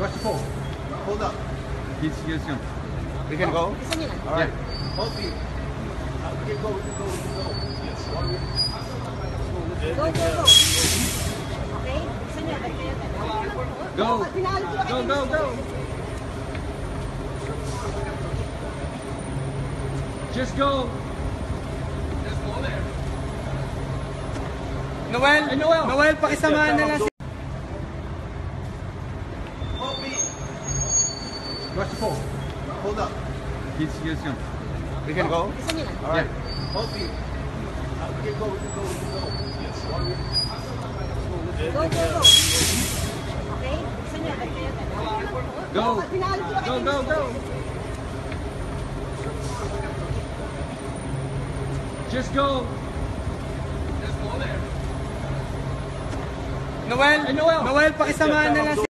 Watch the pole. Hold up. He's, he's gonna. We can go? Isa niyo lang. All right. Hold feet. Uh, we can go, we can go, we can go. Yes. Go, go, go. Okay? Isa niyo. Balik kayo. Go. Just go. Noel, Ay, Noel. Noel, pakisamahan na lang si... Hold feet. Watch the pole. Hold up. He's, he's gonna. We can go? Isa niyo lang. All right. Hold feet. Uh, we can go, we can go, we can go. Yes. Go, go, go. Okay? Isa niyo. Balik kayo. Go. Pinalo ko Go, go, go. Just go. Noel, Ay, Noel. Noel, pakisamahan na lang si...